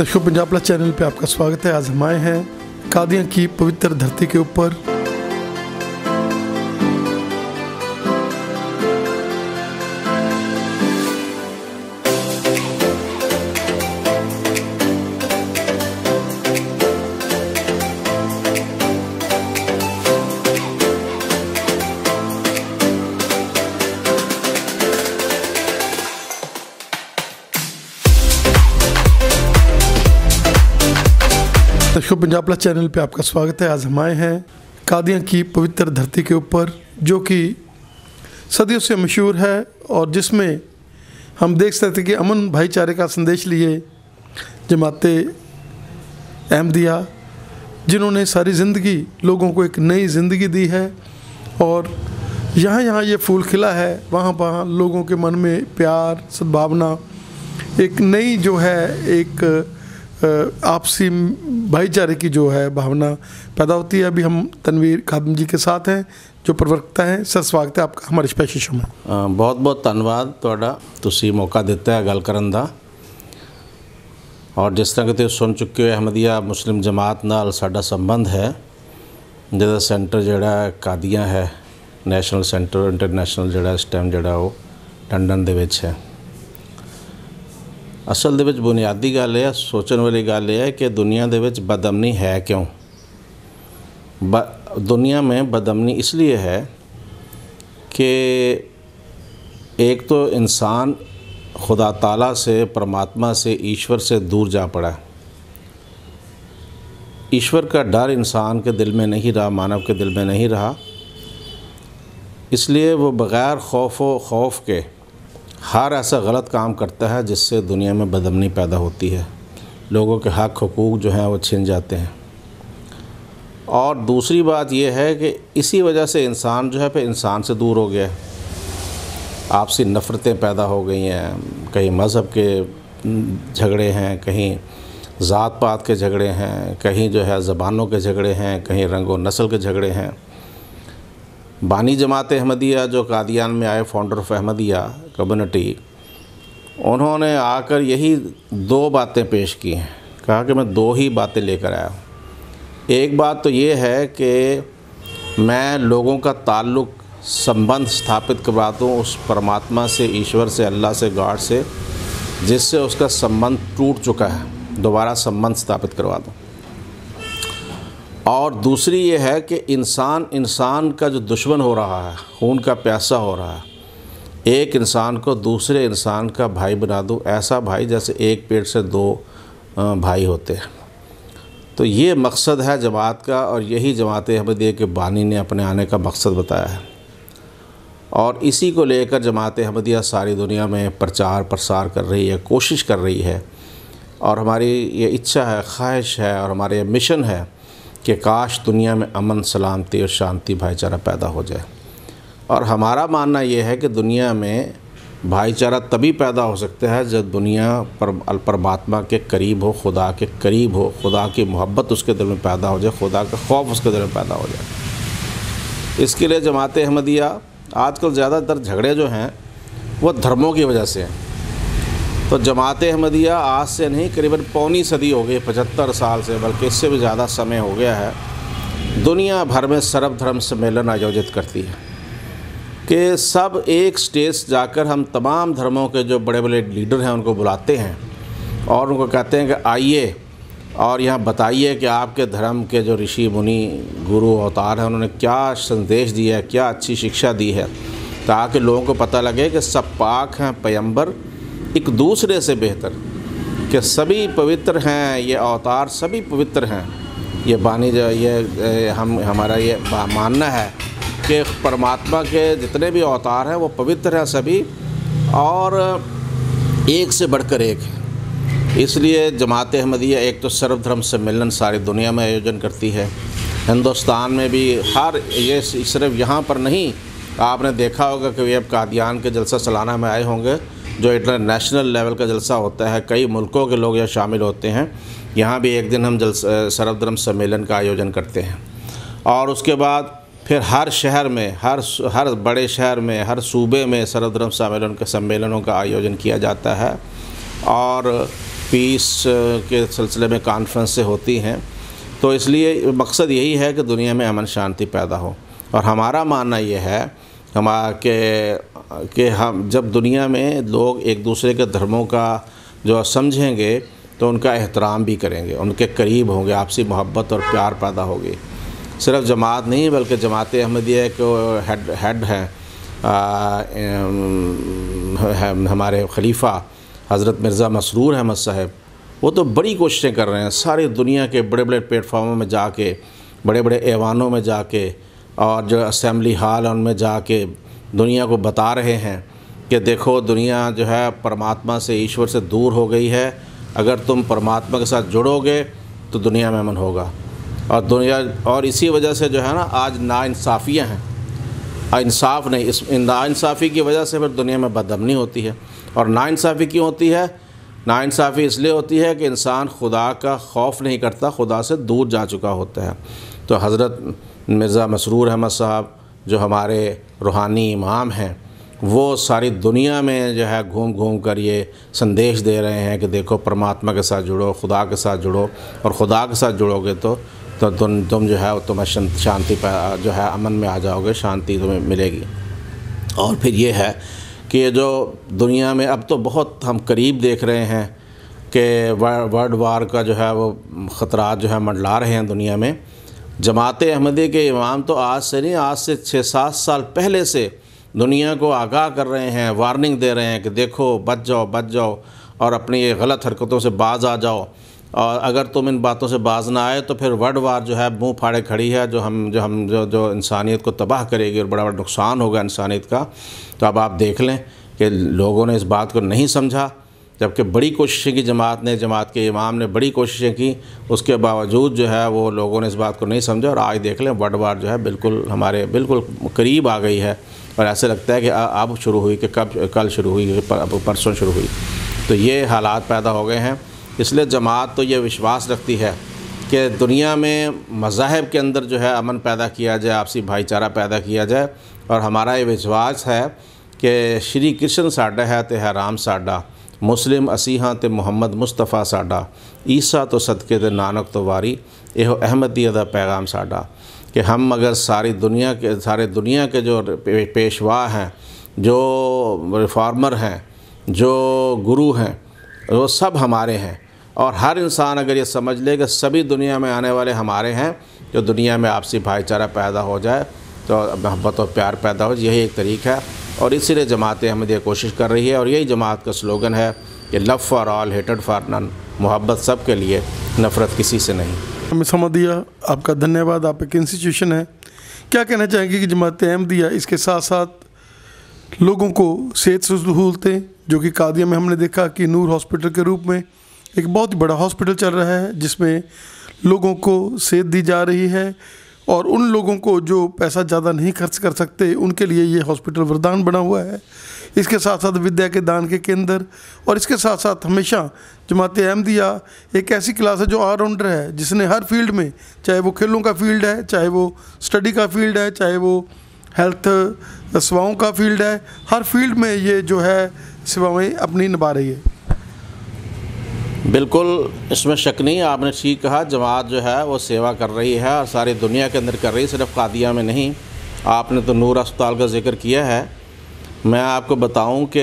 दर्शकों, Punjab plus channel पे आपका स्वागत है। आज हम आए हैं कादियाँ की पवित्र धरती के ऊपर। दर्शकों पंजाब प्लस चैनल पे आपका स्वागत है। आज हम आए हैं कादियाँ की पवित्र धरती के ऊपर, जो कि सदियों से मशहूर है और जिसमें हम देख सकते कि अमन भाईचारे का संदेश लिए जमाते अहमदिया, जिन्होंने सारी ज़िंदगी लोगों को एक नई ज़िंदगी दी है और यहाँ यहाँ ये फूल खिला है। वहाँ वहाँ लोगों के मन में प्यार, सद्भावना, एक नई जो है, एक आपसी भाईचारे की जो है भावना पैदा होती है अभी हम तनवीर खादम जी के साथ हैं जो प्रवक्ता हैं सर स्वागत है आपका हमारे स्पेशल शो में ਬਹੁਤ ਬਹੁਤ ਧੰਨਵਾਦ ਤੁਹਾਡਾ ਤੁਸੀਂ ਮੌਕਾ ਦਿੱਤਾ ਹੈ ਗੱਲ ਕਰਨ ਦਾ ਔਰ ਜਿਸ ਤਰ੍ਹਾਂ ਕਿ ਤੁਸੀਂ ਸੁਣ ਚੁੱਕੇ ਹੋ ਅਹਿਮਦੀਆ ਮੁਸਲਿਮ ਜਮਾਤ ਨਾਲ ਸਾਡਾ ਸੰਬੰਧ ਹੈ ਜਿਹਦਾ ਸੈਂਟਰ ਜਿਹੜਾ ਹੈ ਕਾਦੀਆਂ ਹੈ ਨੈਸ਼ਨਲ ਸੈਂਟਰ ਇੰਟਰਨੈਸ਼ਨਲ ਜਿਹੜਾ ਇਸ ਟਾਈਮ ਜਿਹੜਾ ਉਹ ਲੰਡਨ ਦੇ ਵਿੱਚ ਹੈ ਅਸਲ ਦੇ ਵਿੱਚ ਬੁਨਿਆਦੀ ਗੱਲ ਇਹ ਹੈ ਸੋਚਣ ਵਾਲੀ ਗੱਲ ਇਹ ਹੈ ਕਿ ਦੁਨੀਆ ਦੇ ਵਿੱਚ ਬਦਅਮਨੀ ਹੈ ਕਿਉਂ ब दुनिया में बदअमनी इसलिए है कि एक तो इंसान खुदा ताला से परमात्मा से ईश्वर से दूर जा पड़ा है ईश्वर का डर इंसान के दिल में नहीं रहा मानव के दिल में नहीं रहा इसलिए वो बग़ैर खौफ व खौफ के हर ऐसा गलत काम करता है जिससे दुनिया में बदमनी पैदा होती है। लोगों के हक, हकूक़ जो हैं, वो छिन जाते हैं। और दूसरी बात यह है कि इसी वजह से इंसान जो है, फिर इंसान से दूर हो गया आपसी नफ़रतें पैदा हो गई हैं। कहीं मज़हब के झगड़े हैं, कहीं ज़ात पात के झगड़े हैं, कहीं जो है, ज़बानों के झगड़े हैं, कहीं रंग नस्ल के झगड़े हैं। बानी जमात अहमदिया, जो कादियान में आए फाउंडर ऑफ़ अहमदिया कम्युनिटी उन्होंने आकर यही दो बातें पेश की हैं। कहा कि मैं दो ही बातें लेकर आया हूँ। एक बात तो ये है कि मैं लोगों का ताल्लुक़, संबंध स्थापित करवा दूँ उस परमात्मा से, ईश्वर से, अल्लाह से गॉड से, जिससे उसका संबंध टूट चुका है। दोबारा संबंध स्थापित करवा दूँ और दूसरी ये है कि इंसान इंसान का जो दुश्मन हो रहा है खून का प्यासा हो रहा है। एक इंसान को दूसरे इंसान का भाई बना दूँ, ऐसा भाई जैसे एक पेट से दो भाई होते हैं। तो ये मकसद है जमात का और यही जमात अहमदिया के बानी ने अपने आने का मकसद बताया है। और इसी को लेकर जमात अहमदिया सारी दुनिया में प्रचार प्रसार कर रही है, कोशिश कर रही है। और हमारी ये इच्छा है, ख्वाहिश है और हमारे मिशन है कि काश दुनिया में अमन, सलामती और शांति भाईचारा पैदा हो जाए। और हमारा मानना यह है कि दुनिया में भाईचारा तभी पैदा हो सकता है जब दुनिया पर परमात्मा के करीब हो, खुदा के करीब हो, खुदा की मोहब्बत उसके दिल में पैदा हो जाए, खुदा का खौफ उसके दिल में पैदा हो जाए। इसके लिए जमात अहमदिया आजकल ज़्यादातर झगड़े जो हैं, वो धर्मों की वजह से हैं। तो जमात अहमदिया आज से नहीं, करीबन पौनी सदी हो गई, पचहत्तर साल से, बल्कि इससे भी ज़्यादा समय हो गया है। दुनिया भर में सर्वधर्म सम्मेलन आयोजित करती है, कि सब एक स्टेज जाकर हम तमाम धर्मों के जो बड़े बड़े लीडर हैं, उनको बुलाते हैं और उनको कहते हैं कि आइए और यहाँ बताइए कि आपके धर्म के जो ऋषि, मुनि, गुरु, अवतार हैं, उन्होंने क्या संदेश दिया है, क्या अच्छी शिक्षा दी है, ताकि लोगों को पता लगे कि सब पाक हैं पैम्बर एक दूसरे से बेहतर कि सभी पवित्र हैं, ये अवतार सभी पवित्र हैं। ये बानी जो ये हम, हमारा ये मानना है कि परमात्मा के जितने भी अवतार हैं, वो पवित्र हैं सभी और एक से बढ़कर एक है। इसलिए जमात अहमदिया एक तो सर्वधर्म सम्मेलन सारी दुनिया में आयोजन करती है। हिंदुस्तान में भी हर ये सिर्फ़ यहाँ पर नहीं, आपने देखा होगा कि अब कादियान के जलसा सालाना में आए होंगे। जो इंटरनेशनल लेवल का जलसा होता है, कई मुल्कों के लोग यहाँ शामिल होते हैं। यहाँ भी एक दिन हम जल सर्वधर्म सम्मेलन का आयोजन करते हैं। और उसके बाद फिर हर शहर में, हर हर बड़े शहर में, हर सूबे में सर्वधर्म सम्मेलन के, सम्मेलनों का आयोजन किया जाता है। और पीस के सिलसिले में कॉन्फ्रेंसें होती हैं। तो इसलिए मकसद यही है कि दुनिया में अमन शांति पैदा हो। और हमारा मानना ये है हम के, कि हम, जब दुनिया में लोग एक दूसरे के धर्मों का जो समझेंगे तो उनका एहतराम भी करेंगे, उनके करीब होंगे, आपसी मोहब्बत और प्यार पैदा होगी। सिर्फ़ जमात नहीं, बल्कि जमात अहमदिया एक हेड हेड हैं। हमारे खलीफा, हज़रत मिर्ज़ा मसरूर अहमद साहब, वो तो बड़ी कोशिशें कर रहे हैं, सारी दुनिया के बड़े बड़े प्लेटफार्मों में जाके बड़े बड़े ऐवानों में जाके और जो असम्बली हाल उनमें जाके दुनिया को बता रहे हैं कि देखो, दुनिया जो है परमात्मा से, ईश्वर से दूर हो गई है। अगर तुम परमात्मा के साथ जुड़ोगे तो दुनिया में अमन होगा। और दुनिया, और इसी वजह से जो है ना, आज नाइंसाफ़ियाँ हैं। इंसाफ नहीं, इस नाइंसाफ़ी की वजह से फिर दुनिया में बदमनी होती है। और नाइंसाफ़ी क्यों होती है? नाइंसाफ़ी इसलिए होती है कि इंसान खुदा का खौफ नहीं करता, खुदा से दूर जा चुका होता है। तो हज़रत मिर्ज़ा मसरूर अहमद साहब, जो हमारे रूहानी इमाम हैं, वो सारी दुनिया में जो है घूम घूम कर ये संदेश दे रहे हैं कि देखो, परमात्मा के साथ जुड़ो, खुदा के साथ जुड़ो, और खुदा के साथ जुड़ोगे तो तो तुम तुम जो है, तुम्हें शांति जो है अमन में आ जाओगे, शांति तुम्हें मिलेगी। और फिर ये है कि जो दुनिया में अब तो बहुत हम करीब देख रहे हैं कि वर्ल्ड वार का जो है वो ख़तरा जो है मंडला रहे हैं दुनिया में जमात अहमदी के इमाम तो आज से नहीं, आज से छः सात साल पहले से दुनिया को आगाह कर रहे हैं, वार्निंग दे रहे हैं कि देखो, बच जाओ बच जाओ और अपनी ये गलत हरकतों से बाज़ आ जाओ। और अगर तुम इन बातों से बाज ना आए तो फिर वर्ल्ड वार जो है, मुँह फाड़े खड़ी है, जो हम जो हम, जो जो इंसानियत को तबाह करेगी और बड़ा बड़ा नुकसान होगा इंसानियत का। तो अब आप देख लें कि लोगों ने इस बात को नहीं समझा। जबकि बड़ी कोशिशें की जमात ने, जमात के इमाम ने बड़ी कोशिशें की, उसके बावजूद जो है वो लोगों ने इस बात को नहीं समझा और आज देख लें, वर्ल्ड वार जो है बिल्कुल हमारे, बिल्कुल करीब आ गई है और ऐसे लगता है कि अब शुरू हुई कि कब, कल शुरू हुई परसों शुरू हुई। तो ये हालात पैदा हो गए हैं। इसलिए जमात तो ये विश्वास रखती है कि दुनिया में मज़ाहब के अंदर जो है अमन पैदा किया जाए, आपसी भाईचारा पैदा किया जाए और हमारा ये विश्वास है कि श्री कृष्ण साडा है तो राम मुस्लिम असीहा तो मुहम्मद मुस्तफ़ा साडा, ईसा तो सदके तो नानक तो वारी यह अहमदी का पैगाम साडा कि हम अगर सारी दुनिया के, सारे दुनिया के जो पेशवा हैं, जो रिफॉर्मर हैं, जो गुरु हैं, वो सब हमारे हैं। और हर इंसान अगर ये समझ ले कि सभी दुनिया में आने वाले हमारे हैं, जो दुनिया में आपसी भाईचारा पैदा हो जाए तो मोहब्बत और प्यार पैदा हो, यही एक तरीका है। और इसीलिए जमात अहमदिया कोशिश कर रही है, और यही जमात का स्लोगन है कि love for all hated for none. मोहब्बत सब के लिए, नफ़रत किसी से नहीं। समदिया आपका धन्यवाद। आप एक इंस्टीट्यूशन है। क्या कहना चाहेंगे कि जमात अहमदिया, इसके साथ साथ लोगों को सेहत सहूलतें, जो कि कादिया में हमने देखा कि नूर हॉस्पिटल के रूप में एक बहुत बड़ा हॉस्पिटल चल रहा है, जिसमें लोगों को सेहत दी जा रही है। और उन लोगों को जो पैसा ज़्यादा नहीं खर्च कर सकते, उनके लिए ये हॉस्पिटल वरदान बना हुआ है। इसके साथ साथ विद्या के दान के केंद्र और इसके साथ साथ हमेशा जमात अहमदिया एक ऐसी क्लास है जो ऑलराउंडर है, जिसने हर फ़ील्ड में, चाहे वो खेलों का फ़ील्ड है, चाहे वो स्टडी का फ़ील्ड है, चाहे वो हेल्थ सेवाओं का फ़ील्ड है, हर फ़ील्ड में ये जो है सेवाएँ अपनी निभा रही है। बिल्कुल, इसमें शक नहीं, आपने ठीक कहा, जमात जो है, वो सेवा कर रही है और सारी दुनिया के अंदर कर रही है, सिर्फ़ कादिया में नहीं। आपने तो नूर अस्पताल का ज़िक्र किया है। मैं आपको बताऊँ कि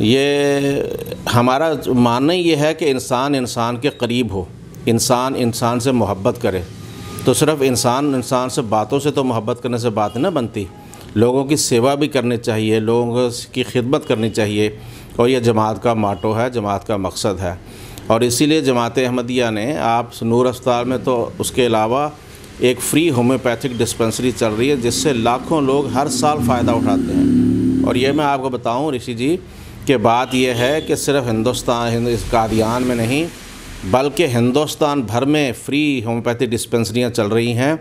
ये हमारा मानना ही ये है कि इंसान इंसान के करीब हो। इंसान इंसान से मोहब्बत करे। तो सिर्फ़ इंसान इंसान से बातों से तो मोहब्बत करने से बात ना बनती। लोगों की सेवा भी करनी चाहिए, लोगों की खिदमत करनी चाहिए। और यह जमात का माटो है, जमात का मकसद है। और इसीलिए जमात अहमदिया ने आप नूर अस्पताल में तो उसके अलावा एक फ्री होम्योपैथिक डिस्पेंसरी चल रही है, जिससे लाखों लोग हर साल फ़ायदा उठाते हैं। और ये मैं आपको बताऊँ, ऋषि जी, कि बात यह है कि सिर्फ़ हिंदुस्तान इस कादियान में नहीं, बल्कि हिंदुस्तान भर में फ्री होम्योपैथी डिस्पेंसरियाँ चल रही हैं।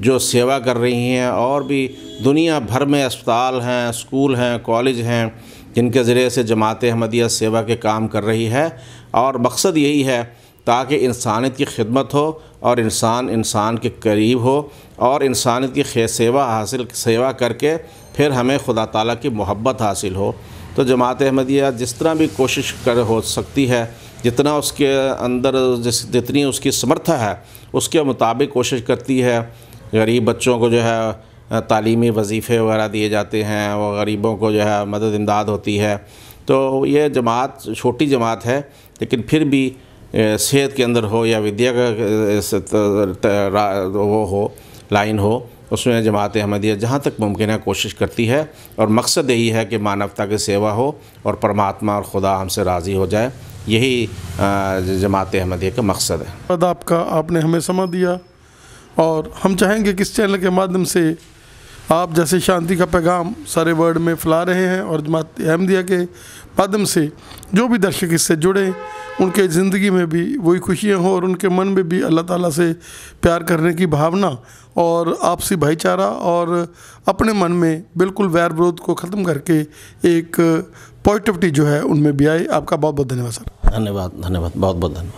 जो सेवा कर रही हैं और भी दुनिया भर में अस्पताल हैं, स्कूल हैं, कॉलेज हैं, जिनके ज़रिए से जमात अहमदिया सेवा के काम कर रही है। और मकसद यही है ताकि इंसानियत की खिदमत हो और इंसान इंसान के करीब हो और इंसानियत की खे सेवा हासिल, सेवा करके फिर हमें खुदा ताला की मोहब्बत हासिल हो। तो जमात अहमदिया जिस तरह भी कोशिश कर हो सकती है, जितना उसके अंदर जिस, जितनी उसकी समर्था है, उसके मुताबिक कोशिश करती है। गरीब बच्चों को जो है तालीमी वजीफ़े वगैरह दिए जाते हैं और गरीबों को जो है मदद इमदाद होती है। तो ये जमात, छोटी जमात है, लेकिन फिर भी सेहत के अंदर हो या विद्या का वो हो, लाइन हो, उसमें जमात अहमदिया जहाँ तक मुमकिन है, कोशिश करती है और मकसद यही है कि मानवता की सेवा हो और परमात्मा और खुदा हमसे राज़ी हो जाए। यही जमात अहमदिया का मकसद है। आपका, आपने हमें समझ दिया। और हम चाहेंगे कि इस चैनल के माध्यम से आप जैसे शांति का पैगाम सारे वर्ल्ड में फैला रहे हैं और जमात अहमदिया के माध्यम से जो भी दर्शक इससे जुड़े उनके ज़िंदगी में भी वही खुशियाँ हों और उनके मन में भी अल्लाह ताला से प्यार करने की भावना और आपसी भाईचारा और अपने मन में बिल्कुल वैर विरोध को ख़त्म करके एक पॉजिटिविटी जो है उनमें भी आए। आपका बहुत बहुत धन्यवाद, सर। धन्यवाद धन्यवाद बहुत बहुत धन्यवाद।